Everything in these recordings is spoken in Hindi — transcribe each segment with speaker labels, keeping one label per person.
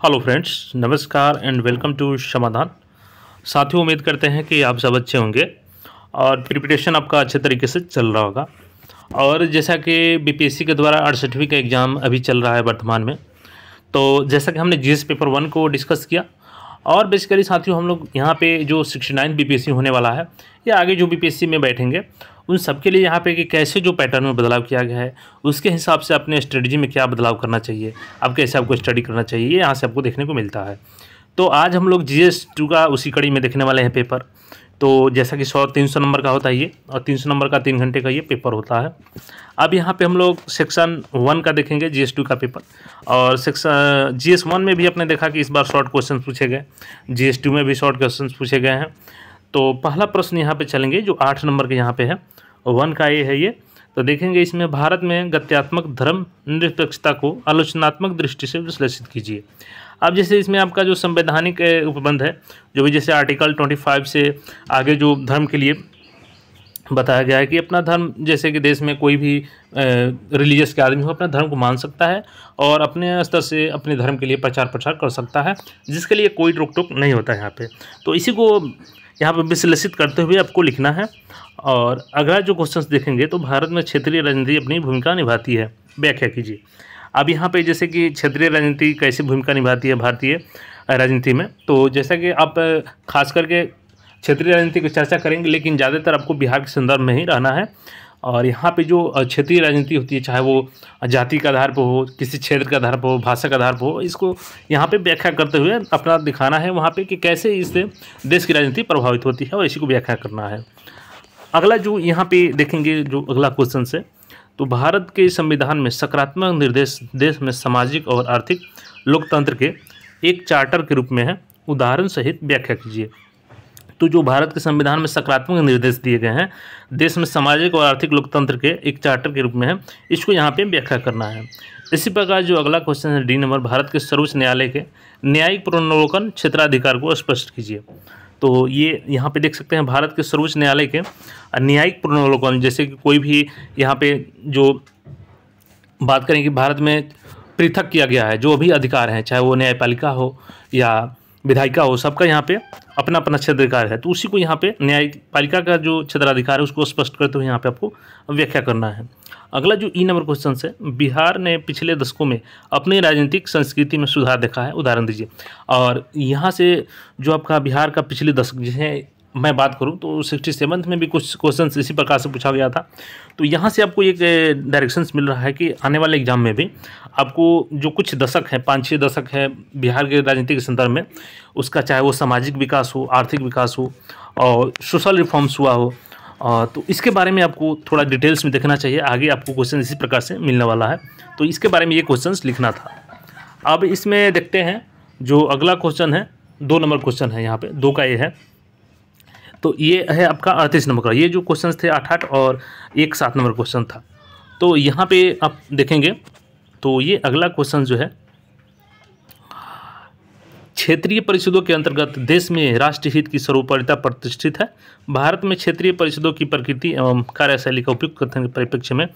Speaker 1: हेलो फ्रेंड्स नमस्कार एंड वेलकम टू समाधान साथियों, उम्मीद करते हैं कि आप सब अच्छे होंगे और प्रिपरेशन आपका अच्छे तरीके से चल रहा होगा। और जैसा कि बीपीएससी के द्वारा अड़सठवीं का एग्ज़ाम अभी चल रहा है वर्तमान में तो जैसा कि हमने जीएस पेपर वन को डिस्कस किया, और बेसिकली साथियों, हम लोग यहाँ पे जो सिक्सटी नाइन होने वाला है, या आगे जो बीपीएससी में बैठेंगे उन सबके लिए यहाँ पे कि कैसे जो पैटर्न में बदलाव किया गया है, उसके हिसाब से अपने स्ट्रेटजी में क्या बदलाव करना चाहिए, अब कैसे आपको स्टडी करना चाहिए यहाँ से आपको देखने को मिलता है। तो आज हम लोग जी एस टू का उसी कड़ी में देखने वाले हैं पेपर तो जैसा कि सौ तीन सौ नंबर का होता है ये, और तीन सौ नंबर का तीन घंटे का ये पेपर होता है। अब यहाँ पे हम लोग सेक्शन वन का देखेंगे जी एस टू का पेपर और सेक्शन जी एस वन में भी आपने देखा कि इस बार शॉर्ट क्वेश्चन पूछे गए। जी एस टू में भी शॉर्ट क्वेश्चन पूछे गए हैं। तो पहला प्रश्न यहाँ पे चलेंगे, जो आठ नंबर के यहाँ पे है। वन का ये है ये। तो देखेंगे इसमें भारत में गत्यात्मक धर्म निरपेक्षता को आलोचनात्मक दृष्टि से विश्लेषित कीजिए। अब जैसे इसमें आपका जो संवैधानिक उपबंध है, जो भी जैसे आर्टिकल 25 से आगे जो धर्म के लिए बताया गया है कि अपना धर्म, जैसे कि देश में कोई भी रिलीजियस के आदमी हो, अपना धर्म को मान सकता है और अपने स्तर से अपने धर्म के लिए प्रचार प्रसार कर सकता है, जिसके लिए कोई रोक टोक नहीं होता है यहाँ पे। तो इसी को यहाँ पर विश्लेषित करते हुए आपको लिखना है। और अगला जो क्वेश्चन देखेंगे तो भारत में क्षेत्रीय राजनीति अपनी भूमिका निभाती है। व्याख्या कीजिए। अब यहाँ पे जैसे कि क्षेत्रीय राजनीति कैसे भूमिका निभाती है भारतीय राजनीति में तो जैसा कि आप, खास करके क्षेत्रीय राजनीति की चर्चा करेंगे, लेकिन ज़्यादातर आपको बिहार के संदर्भ में ही रहना है। और यहाँ पे जो क्षेत्रीय राजनीति होती है, चाहे वो जाति के आधार पर हो, किसी क्षेत्र के आधार पर हो, भाषा के आधार पर हो, इसको यहाँ पे व्याख्या करते हुए अपना दिखाना है वहाँ पे कि कैसे इससे देश की राजनीति प्रभावित होती है और इसी को व्याख्या करना है। अगला जो यहाँ पे देखेंगे जो अगला क्वेश्चन से तो भारत के संविधान में सकारात्मक निर्देश, देश में सामाजिक और आर्थिक लोकतंत्र के एक चार्टर के रूप में है, उदाहरण सहित व्याख्या कीजिए। तो जो भारत के संविधान में सकारात्मक निर्देश दिए गए हैं, देश में सामाजिक और आर्थिक लोकतंत्र के एक चार्टर के रूप में है, इसको यहाँ पे व्याख्या करना है। इसी प्रकार जो अगला क्वेश्चन है डी नंबर, भारत के सर्वोच्च न्यायालय के न्यायिक पुनर्वलोकन क्षेत्राधिकार को स्पष्ट कीजिए। तो ये यहाँ पे देख सकते हैं भारत के सर्वोच्च न्यायालय के न्यायिक पुनर्वलोकन जैसे कि कोई भी यहाँ पे जो बात करें कि भारत में पृथक किया गया है, जो भी अधिकार हैं, चाहे वो न्यायपालिका हो या विधायिका हो, सबका यहाँ पे अपना अपना क्षेत्राधिकार है। तो उसी को यहाँ पे न्यायपालिका का जो क्षेत्राधिकार है, उसको स्पष्ट करते हुए यहाँ पे आपको व्याख्या करना है। अगला जो ई नंबर क्वेश्चन है, बिहार ने पिछले दशकों में अपनी राजनीतिक संस्कृति में सुधार देखा है। उदाहरण दीजिए। और यहाँ से जो आपका बिहार का पिछले दशक जिसे मैं बात करूँ तो सिक्सटी सेवन्थ में भी कुछ क्वेश्चन इसी प्रकार से पूछा गया था। तो यहाँ से आपको एक डायरेक्शंस मिल रहा है कि आने वाले एग्ज़ाम में भी आपको जो कुछ दशक हैं, पाँच छः दशक है बिहार के राजनीति के संदर्भ में, उसका चाहे वो सामाजिक विकास हो, आर्थिक विकास हो और सोशल रिफॉर्म्स हुआ हो तो इसके बारे में आपको थोड़ा डिटेल्स में देखना चाहिए। आगे आपको क्वेश्चन इसी प्रकार से मिलने वाला है। तो इसके बारे में ये क्वेश्चन लिखना था। अब इसमें देखते हैं, जो अगला क्वेश्चन है, दो नंबर क्वेश्चन है यहाँ पे, दो का ये है। तो ये है आपका अड़तीस नंबर का। ये जो क्वेश्चन थे आठ आठ और एक सात नंबर क्वेश्चन था। तो यहाँ पे आप देखेंगे तो ये अगला क्वेश्चन जो है क्षेत्रीय परिषदों के अंतर्गत देश में राष्ट्रीय हित की सर्वोपरिता प्रतिष्ठित है। भारत में क्षेत्रीय परिषदों की प्रकृति एवं कार्यशैली का उपयोग करने के परिप्रेक्ष्य में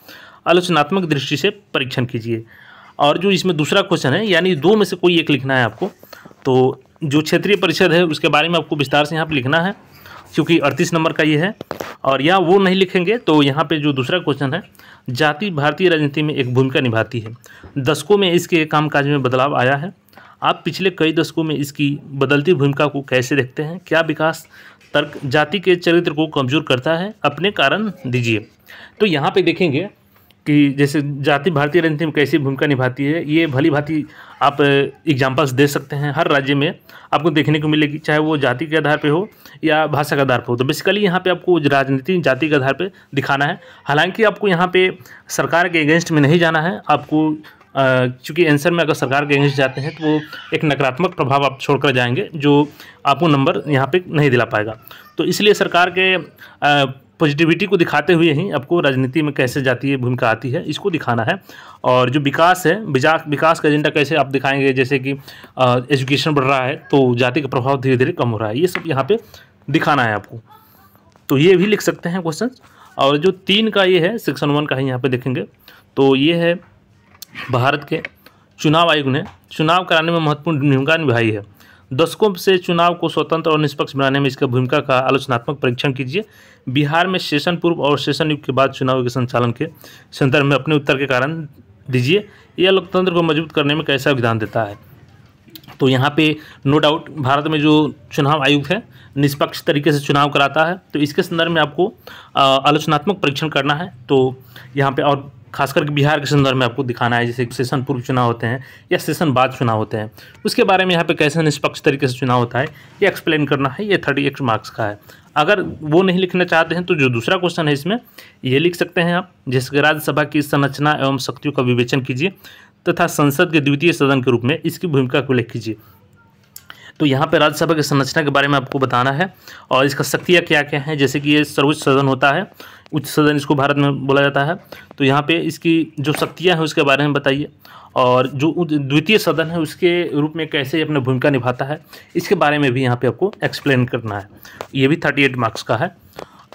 Speaker 1: आलोचनात्मक दृष्टि से परीक्षण कीजिए। और जो इसमें दूसरा क्वेश्चन है, यानी दो में से कोई एक लिखना है आपको तो जो क्षेत्रीय परिषद है, उसके बारे में आपको विस्तार से यहाँ पर लिखना है, क्योंकि अड़तीस नंबर का ये है। और या वो नहीं लिखेंगे तो यहाँ पे जो दूसरा क्वेश्चन है जाति भारतीय राजनीति में एक भूमिका निभाती है। दशकों में इसके कामकाज में बदलाव आया है। आप पिछले कई दशकों में इसकी बदलती भूमिका को कैसे देखते हैं? क्या विकास तर्क जाति के चरित्र को कमज़ोर करता है? अपने कारण दीजिए। तो यहाँ पे देखेंगे कि जैसे जाति भारतीय राजनीति में कैसी भूमिका निभाती है, ये भली भांति आप एग्जाम्पल्स दे सकते हैं। हर राज्य में आपको देखने को मिलेगी, चाहे वो जाति के आधार पे हो या भाषा के आधार पर हो। तो बेसिकली यहाँ पे आपको राजनीति, जाति के आधार पे दिखाना है। हालाँकि आपको यहाँ पे सरकार के अगेंस्ट में नहीं जाना है, आपको चूँकि आंसर में अगर सरकार के अगेंस्ट जाते हैं तो वो एक नकारात्मक प्रभाव आप छोड़कर जाएँगे, जो आपको नंबर यहाँ पे नहीं दिला पाएगा। तो इसलिए सरकार के पॉजिटिविटी को दिखाते हुए ही आपको राजनीति में कैसे जाती है, भूमिका आती है, इसको दिखाना है। और जो विकास है विकास का एजेंडा कैसे आप दिखाएँगे, जैसे कि एजुकेशन बढ़ रहा है तो जाति का प्रभाव धीरे धीरे कम हो रहा है, ये सब यहाँ पर दिखाना है आपको। तो ये भी लिख सकते हैं क्वेश्चन और जो तीन का ये है सेक्शन वन का ही यहाँ पे देखेंगे। तो ये है भारत के चुनाव आयोग ने चुनाव कराने में महत्वपूर्ण भूमिका निभाई है। दशकों से चुनाव को स्वतंत्र और निष्पक्ष बनाने में इसका भूमिका का आलोचनात्मक परीक्षण कीजिए। बिहार में सेशन पूर्व और सेशन युग के बाद चुनाव के संचालन के संदर्भ में अपने उत्तर के कारण दीजिए। यह लोकतंत्र को मज़बूत करने में कैसा योगदान देता है? तो यहाँ पे नो डाउट भारत में जो चुनाव आयोग है, निष्पक्ष तरीके से चुनाव कराता है। तो इसके संदर्भ में आपको आलोचनात्मक परीक्षण करना है। तो यहाँ पे और खासकर बिहार के संदर्भ में आपको दिखाना है, जैसे सेशन पूर्व चुनाव होते हैं या सेशन बाद चुनाव होते हैं। उसके बारे में यहाँ पे कैसे निष्पक्ष तरीके से चुनाव होता है, ये एक्सप्लेन करना है, ये थर्टी एट मार्क्स का है। अगर वो नहीं लिखना चाहते हैं तो जो दूसरा क्वेश्चन है इसमें, ये लिख सकते हैं आप, जैसे राज्यसभा की संरचना एवं शक्तियों का विवेचन कीजिए, तथा संसद के द्वितीय सदन के रूप में इसकी भूमिका को लिख कीजिए। तो यहाँ पर राज्यसभा की संरचना के बारे में आपको बताना है, और इसका शक्तियाँ क्या क्या हैं, जैसे कि ये सर्वोच्च सदन होता है उच्च सदन इसको भारत में बोला जाता है। तो यहाँ पे इसकी जो शक्तियाँ हैं उसके बारे में बताइए। और जो द्वितीय सदन है उसके रूप में कैसे अपना भूमिका निभाता है, इसके बारे में भी यहाँ पे आपको एक्सप्लेन करना है। ये भी थर्टी एट मार्क्स का है।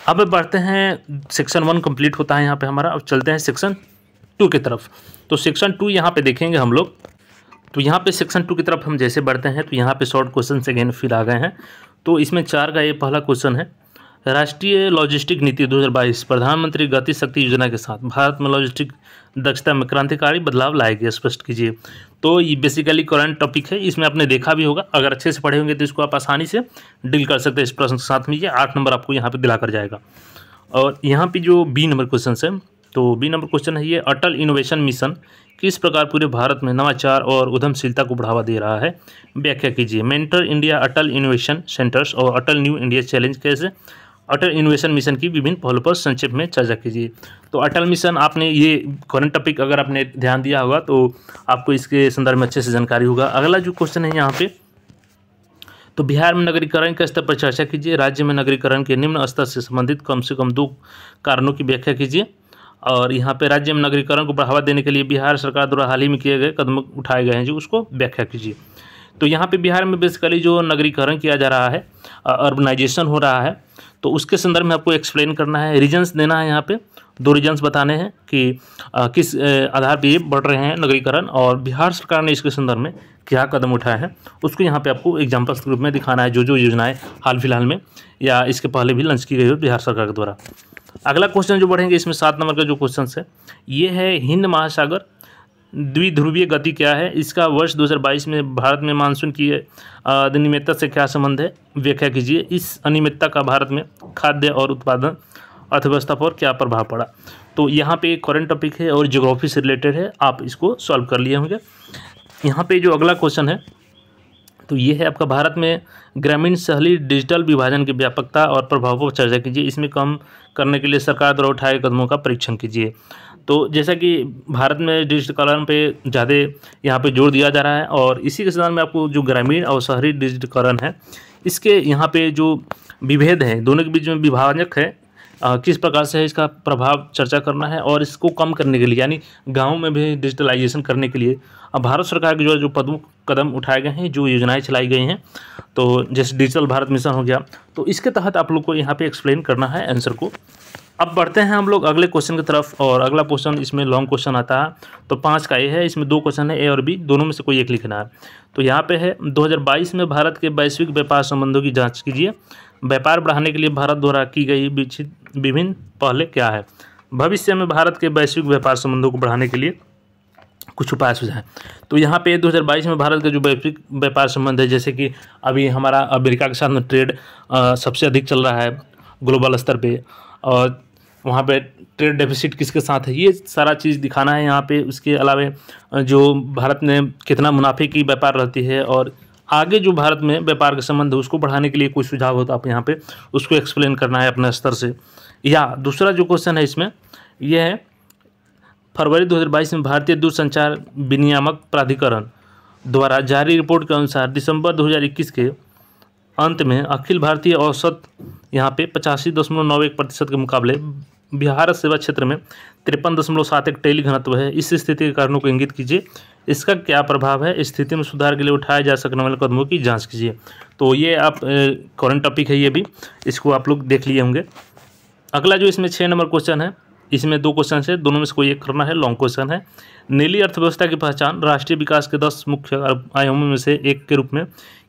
Speaker 1: अब बढ़ते हैं सेक्शन वन कंप्लीट होता है यहाँ पे हमारा। अब चलते हैं सेक्शन टू की तरफ़। तो सेक्शन टू यहाँ पे देखेंगे हम लोग। तो यहाँ पे सेक्शन टू की तरफ़ हम जैसे बढ़ते हैं तो यहाँ पे शॉर्ट क्वेश्चन अगेन फिर आ गए हैं। तो इसमें चार का ये पहला क्वेश्चन है। राष्ट्रीय लॉजिस्टिक नीति 2022 प्रधानमंत्री गति शक्ति योजना के साथ भारत में लॉजिस्टिक दक्षता में क्रांतिकारी बदलाव लाएगी स्पष्ट कीजिए। तो ये बेसिकली करंट टॉपिक है, इसमें आपने देखा भी होगा। अगर अच्छे से पढ़े होंगे तो इसको आप आसानी से डील कर सकते हैं इस प्रश्न के साथ में। ये आठ नंबर आपको यहाँ पर दिला कर जाएगा। और यहाँ पर जो बी नंबर क्वेश्चन है तो बी नंबर क्वेश्चन है ये, अटल इनोवेशन मिशन किस प्रकार पूरे भारत में नवाचार और उद्यमशीलता को बढ़ावा दे रहा है? व्याख्या कीजिए। Mentor India Atal innovation centres और अटल न्यू इंडिया चैलेंज कैसे अटल इनोवेशन मिशन की विभिन्न पहलुओं पर संक्षेप में चर्चा कीजिए। तो अटल मिशन आपने ये करंट टॉपिक अगर आपने ध्यान दिया होगा तो आपको इसके संदर्भ में अच्छे से जानकारी होगा। अगला जो क्वेश्चन है यहाँ पे तो बिहार में नगरीकरण के स्तर पर चर्चा कीजिए, राज्य में नगरीकरण के निम्न स्तर से संबंधित कम से कम दो कारणों की व्याख्या कीजिए। और यहाँ पे राज्य में नगरीकरण को बढ़ावा देने के लिए बिहार सरकार द्वारा हाल ही में किए गए कदम उठाए गए हैं, जो उसको व्याख्या कीजिए। तो यहाँ पे बिहार में बेसिकली जो नगरीकरण किया जा रहा है अर्बनाइजेशन हो रहा है तो उसके संदर्भ में आपको एक्सप्लेन करना है रीजन्स देना है यहाँ पे। दो रीजन्स बताने हैं कि आ, किस आधार पर ये बढ़ रहे हैं नगरीकरण और बिहार सरकार ने इसके संदर्भ में क्या कदम उठाए हैं। उसको यहाँ पे आपको एग्जाम्पल्स के रूप में दिखाना है जो जो योजनाएँ हाल फ़िलहाल में या इसके पहले भी लॉन्च की गई हो बिहार सरकार के द्वारा। अगला क्वेश्चन जो बढ़ेंगे इसमें सात नंबर का जो क्वेश्चन है ये है हिंद महासागर द्विध्रुवीय गति क्या है? इसका वर्ष 2022 में भारत में मानसून की अनियमितता से क्या संबंध है? व्याख्या कीजिए। इस अनियमितता का भारत में खाद्य और उत्पादन अर्थव्यवस्था पर क्या प्रभाव पड़ा? तो यहाँ पे करंट टॉपिक है और जोग्राफी से रिलेटेड है। आप इसको सॉल्व कर लिए होंगे। यहाँ पे जो अगला क्वेश्चन है तो ये है आपका भारत में ग्रामीण शहरी डिजिटल विभाजन की व्यापकता और प्रभाव पर चर्चा कीजिए। इसमें कम करने के लिए सरकार द्वारा उठाए कदमों का परीक्षण कीजिए। तो जैसा कि भारत में डिजिटलीकरण पे ज़्यादा यहाँ पे ज़ोर दिया जा रहा है और इसी के संदर्भ में आपको जो ग्रामीण और शहरी डिजिटलकरण है इसके यहाँ पे जो विभेद हैं दोनों के बीच में विभाजक है आ, किस प्रकार से है इसका प्रभाव चर्चा करना है और इसको कम करने के लिए यानी गाँव में भी डिजिटलाइजेशन करने के लिए अब भारत सरकार के जो जो पदम कदम उठाए गए हैं जो योजनाएँ चलाई गई हैं तो जैसे डिजिटल भारत मिशन हो गया तो इसके तहत आप लोग को यहाँ पे एक्सप्लेन करना है आंसर को। अब बढ़ते हैं हम लोग अगले क्वेश्चन की तरफ़ और अगला क्वेश्चन इसमें लॉन्ग क्वेश्चन आता है। तो पाँच का ए है, इसमें दो क्वेश्चन है ए और बी दोनों में से कोई एक लिखना है। तो यहाँ पे है 2022 में भारत के वैश्विक व्यापार संबंधों की जाँच कीजिए। व्यापार बढ़ाने के लिए भारत द्वारा की गई विभिन्न पहले क्या है? भविष्य में भारत के वैश्विक व्यापार संबंधों को बढ़ाने के लिए कुछ उपाय सुझाएँ तो यहाँ पे 2022 में भारत का जो वैश्विक व्यापार संबंध है, जैसे कि अभी हमारा अमेरिका के साथ में ट्रेड सबसे अधिक चल रहा है ग्लोबल स्तर पे। और वहाँ पे ट्रेड डेफिसिट किसके साथ है? ये सारा चीज़ दिखाना है यहाँ पे। उसके अलावा जो भारत में कितना मुनाफे की व्यापार रहती है और आगे जो भारत में व्यापार के संबंध है, उसको बढ़ाने के लिए कोई सुझाव हो तो आप यहाँ पे उसको एक्सप्लेन करना है अपने स्तर से। या दूसरा जो क्वेश्चन है इसमें यह है, फरवरी 2022 में भारतीय दूरसंचार विनियामक प्राधिकरण द्वारा जारी रिपोर्ट के अनुसार दिसंबर 2021 के अंत में अखिल भारतीय औसत यहाँ पे पचासी दशमलव नौ एक प्रतिशत के मुकाबले बिहार सेवा क्षेत्र में तिरपन दशमलव सात एक टेली घनत्व है। इस स्थिति के कारणों को इंगित कीजिए। इसका क्या प्रभाव है? स्थिति में सुधार के लिए उठाए जा सकने वाले कदमों की जाँच कीजिए। तो ये आप करंट टॉपिक है ये भी। इसको आप लोग देख लिए होंगे। अगला जो इसमें छः नंबर क्वेश्चन है, इसमें दो क्वेश्चन है, दोनों में से कोई एक करना है लॉन्ग क्वेश्चन है। नीली अर्थव्यवस्था की पहचान राष्ट्रीय विकास के दस मुख्य आयामों में से एक के रूप में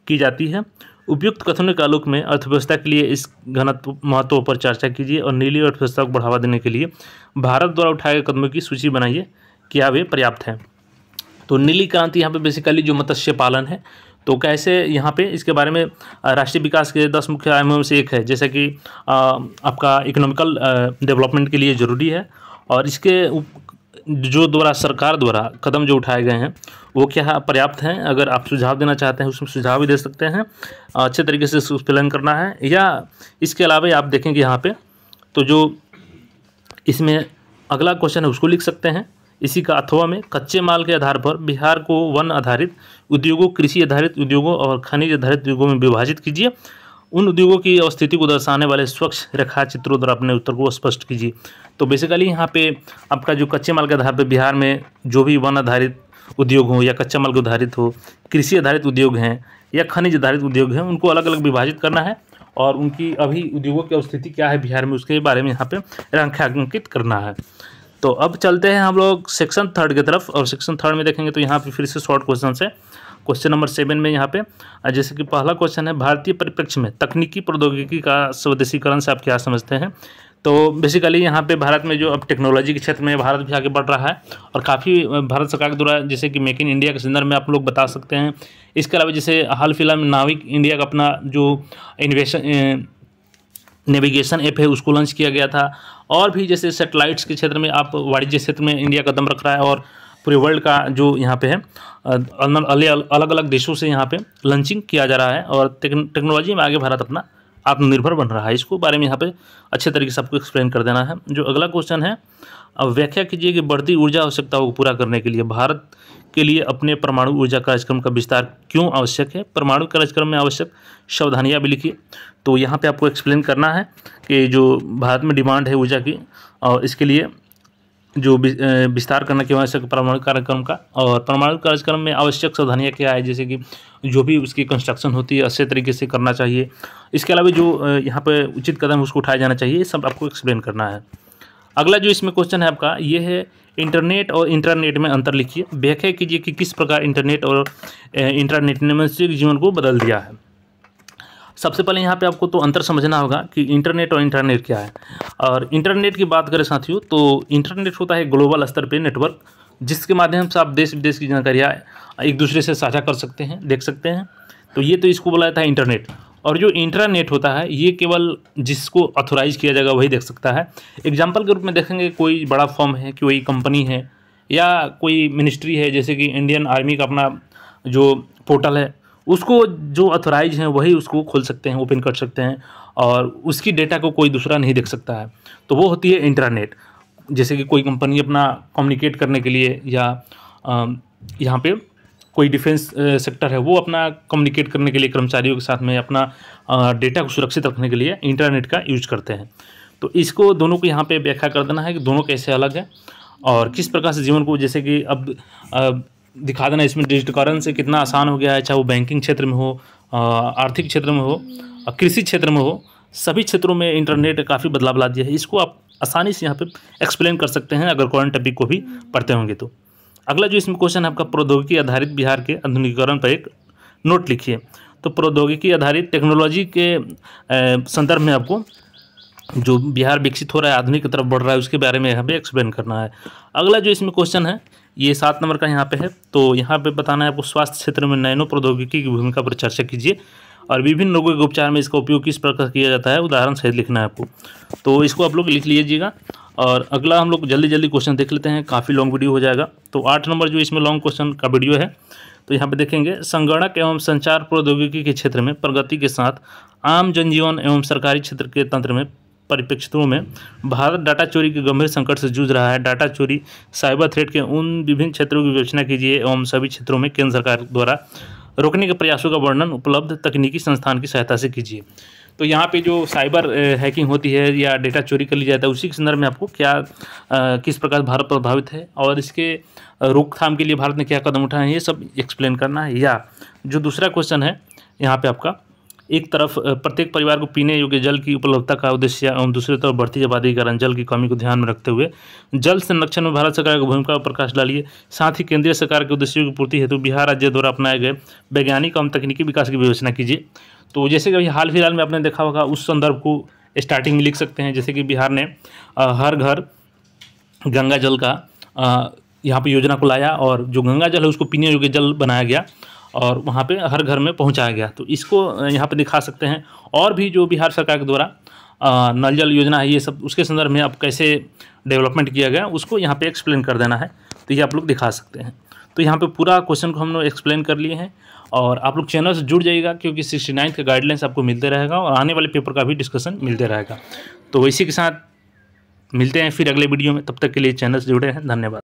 Speaker 1: की जाती है। उपयुक्त कथनों के आलोक में अर्थव्यवस्था के लिए इस घनत्व महत्व पर चर्चा कीजिए और नीली अर्थव्यवस्था को बढ़ावा देने के लिए भारत द्वारा उठाए गए कदमों की सूची बनाइए क्या वे पर्याप्त हैं। तो नीली क्रांति यहाँ पे बेसिकली जो मत्स्य पालन है तो कैसे यहाँ पे इसके बारे में राष्ट्रीय विकास के दस मुख्य आयामों से एक है, जैसे कि आपका इकोनॉमिकल डेवलपमेंट के लिए ज़रूरी है और इसके जो द्वारा सरकार द्वारा कदम जो उठाए गए हैं, वो क्या पर्याप्त हैं? अगर आप सुझाव देना चाहते हैं, उसमें सुझाव भी दे सकते हैं। अच्छे तरीके से प्लान करना है। या इसके अलावा आप देखेंगे यहाँ पे तो जो इसमें अगला क्वेश्चन है, उसको लिख सकते हैं। इसी का अथवा में कच्चे माल के आधार पर बिहार को वन आधारित उद्योगों, कृषि आधारित उद्योगों और खनिज आधारित उद्योगों में विभाजित कीजिए। उन उद्योगों की अवस्थिति को दर्शाने वाले स्वच्छ रेखा चित्रों द्वारा अपने उत्तर को स्पष्ट कीजिए। तो बेसिकली यहाँ पे आपका जो कच्चे माल के आधार पर बिहार में जो भी वन आधारित उद्योग हो या कच्चा माल आधारित हो, कृषि आधारित उद्योग हैं या खनिज आधारित उद्योग हैं, उनको अलग अलग विभाजित करना है और उनकी अभी उद्योगों की अवस्थिति क्या है बिहार में, उसके बारे में यहाँ पे रेखांकित करना है। तो अब चलते हैं हम लोग सेक्शन थर्ड की तरफ़ और सेक्शन थर्ड में देखेंगे तो यहाँ पे फिर से शॉर्ट क्वेश्चन है। क्वेश्चन नंबर सेवन में यहाँ पे जैसे कि पहला क्वेश्चन है, भारतीय परिप्रेक्ष्य में तकनीकी प्रौद्योगिकी का स्वदेशीकरण से आप क्या समझते हैं? तो बेसिकली यहाँ पे भारत में जो अब टेक्नोलॉजी के क्षेत्र में भारत भी आगे बढ़ रहा है और काफ़ी भारत सरकार के द्वारा जैसे कि मेक इन इंडिया के संदर्भ में आप लोग बता सकते हैं। इसके अलावा जैसे हाल फ़िलहाल में नाविक इंडिया का अपना जो इन्वेशन नेविगेशन ऐप है, उसको लॉन्च किया गया था। और भी जैसे सेटेलाइट्स के क्षेत्र में आप वाणिज्य क्षेत्र में इंडिया कदम रख रहा है और पूरे वर्ल्ड का जो यहाँ पे है अलग अलग देशों से यहाँ पे लॉन्चिंग किया जा रहा है और टेक्नोलॉजी में आगे भारत अपना आत्मनिर्भर बन रहा है। इसको बारे में यहाँ पे अच्छे तरीके से आपको एक्सप्लेन कर देना है। जो अगला क्वेश्चन है व्याख्या कीजिए कि बढ़ती ऊर्जा आवश्यकताओं को पूरा करने के लिए भारत के लिए अपने परमाणु ऊर्जा कार्यक्रम का विस्तार क्यों आवश्यक है? परमाणु कार्यक्रम में आवश्यक सावधानियाँ भी लिखिए। तो यहाँ पे आपको एक्सप्लेन करना है कि जो भारत में डिमांड है ऊर्जा की, और इसके लिए जो विस्तार करना क्यों आवश्यक परमाणु कार्यक्रम का और परमाणु कार्यक्रम में आवश्यक सावधानियाँ क्या है? जैसे कि जो भी उसकी कंस्ट्रक्शन होती है, अच्छे तरीके से करना चाहिए। इसके अलावा जो यहाँ पर उचित कदम उसको उठाया जाना चाहिए सब आपको एक्सप्लेन करना है। अगला जो इसमें क्वेश्चन है आपका, ये है इंटरनेट और इंटरनेट में अंतर लिखिए। व्याख्या कीजिए कि किस प्रकार इंटरनेट और इंटरनेट ने मनुष्य जीवन को बदल दिया है। सबसे पहले यहाँ पे आपको तो अंतर समझना होगा कि इंटरनेट और इंटरनेट क्या है। और इंटरनेट की बात करें साथियों तो इंटरनेट होता है ग्लोबल स्तर पे नेटवर्क जिसके माध्यम से आप देश विदेश की जानकारियाँ एक दूसरे से साझा कर सकते हैं, देख सकते हैं। तो ये तो इसको बोला जाता है इंटरनेट और जो इंटरनेट होता है, ये केवल जिसको ऑथोराइज किया जाएगा वही देख सकता है। एग्ज़ाम्पल के रूप में देखेंगे, कोई बड़ा फॉर्म है कोई कंपनी है, या कोई मिनिस्ट्री है, जैसे कि इंडियन आर्मी का अपना जो पोर्टल है उसको जो अथोराइज हैं, वही उसको खोल सकते हैं ओपन कर सकते हैं और उसकी डेटा को कोई दूसरा नहीं देख सकता है। तो वो होती है इंटरनेट जैसे कि कोई कंपनी अपना कम्युनिकेट करने के लिए या यहाँ पे कोई डिफेंस सेक्टर है, वो अपना कम्युनिकेट करने के लिए, कर्मचारियों के साथ में अपना डेटा को सुरक्षित रखने के लिए इंटरनेट का यूज़ करते हैं। तो इसको दोनों को यहाँ पे व्याख्या कर देना है कि दोनों कैसे अलग हैं और किस प्रकार से जीवन को, जैसे कि अब दिखा देना इसमें डिजिटकरण से कितना आसान हो गया है, चाहे वो बैंकिंग क्षेत्र में हो आर्थिक क्षेत्र में हो कृषि क्षेत्र में हो, सभी क्षेत्रों में इंटरनेट काफ़ी बदलाव ला दिया है। इसको आप आसानी से यहाँ पे एक्सप्लेन कर सकते हैं अगर करंट टॉपिक को भी पढ़ते होंगे तो। अगला जो इसमें क्वेश्चन है, आपका प्रौद्योगिकी आधारित बिहार के आधुनिकीकरण पर एक नोट लिखिए। तो प्रौद्योगिकी आधारित टेक्नोलॉजी के संदर्भ में आपको जो बिहार विकसित हो रहा है, आधुनिक की तरफ़ बढ़ रहा है, उसके बारे में यहाँ हमें एक्सप्लेन करना है। अगला जो इसमें क्वेश्चन है ये सात नंबर का यहाँ पे है। तो यहाँ पे बताना है आपको स्वास्थ्य क्षेत्र में नैनो प्रौद्योगिकी की भूमिका पर चर्चा कीजिए और विभिन्न रोगों के उपचार में इसका उपयोग किस प्रकार किया जाता है, उदाहरण सहित लिखना है आपको। तो इसको आप लोग लिख लीजिएगा और अगला हम लोग जल्दी जल्दी क्वेश्चन देख लेते हैं, काफ़ी लॉन्ग वीडियो हो जाएगा। तो आठ नंबर जो इसमें लॉन्ग क्वेश्चन का वीडियो है तो यहाँ पे देखेंगे, संगणक एवं संचार प्रौद्योगिकी के क्षेत्र में प्रगति के साथ आम जनजीवन एवं सरकारी क्षेत्र के तंत्र में परिप्रेक्षितों में भारत डाटा चोरी के गंभीर संकट से जूझ रहा है। डाटा चोरी साइबर थ्रेट के उन विभिन्न क्षेत्रों की विवेचना कीजिए एवं सभी क्षेत्रों में केंद्र सरकार द्वारा रोकने के प्रयासों का वर्णन उपलब्ध तकनीकी संस्थान की सहायता से कीजिए। तो यहाँ पे जो साइबर हैकिंग होती है या डेटा चोरी कर लिया जाता है उसी के संदर्भ में आपको क्या आ, किस प्रकार भारत प्रभावित है और इसके रोकथाम के लिए भारत ने क्या कदम उठाए हैं ये सब एक्सप्लेन करना है या जो दूसरा क्वेश्चन है यहाँ पे आपका एक तरफ़ प्रत्येक परिवार को पीने योग्य जल की उपलब्धता का उद्देश्य एवं दूसरी तरफ़ बढ़ती आबादी के कारण जल की कमी को ध्यान में रखते हुए जल संरक्षण में भारत सरकार की भूमिका पर प्रकाश डालिए। साथ ही केंद्रीय सरकार के उद्देश्यों की पूर्ति हेतु बिहार राज्य द्वारा अपनाए गए वैज्ञानिक एवं तकनीकी विकास की विवेचना कीजिए। तो जैसे कि अभी हाल फ़िलहाल में आपने देखा होगा, उस संदर्भ को स्टार्टिंग में लिख सकते हैं। जैसे कि बिहार ने हर घर गंगा जल का यहाँ पर योजना को लाया और जो गंगा जल है उसको पीने योग्य जल बनाया गया। और वहाँ पे हर घर में पहुँचाया गया। तो इसको यहाँ पे दिखा सकते हैं। और भी जो बिहार सरकार के द्वारा नल जल योजना है, ये सब, उसके संदर्भ में अब कैसे डेवलपमेंट किया गया, उसको यहाँ पे एक्सप्लेन कर देना है। तो ये आप लोग दिखा सकते हैं। तो यहाँ पे पूरा क्वेश्चन को हम लोग एक्सप्लेन कर लिए हैं और आप लोग चैनल से जुड़ जाइएगा, क्योंकि सिक्सटी नाइन्थ का गाइडलाइंस आपको मिलते रहेगा और आने वाले पेपर का भी डिस्कशन मिलते रहेगा। तो इसी के साथ मिलते हैं फिर अगले वीडियो में। तब तक के लिए चैनल से जुड़े हैं धन्यवाद।